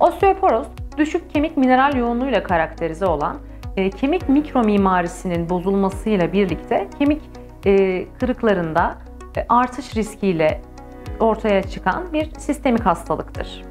Osteoporoz, düşük kemik mineral yoğunluğuyla karakterize olan e, kemik mikro mimarisinin bozulmasıyla birlikte kemik e, kırıklarında e, artış riskiyle ortaya çıkan bir sistemik hastalıktır.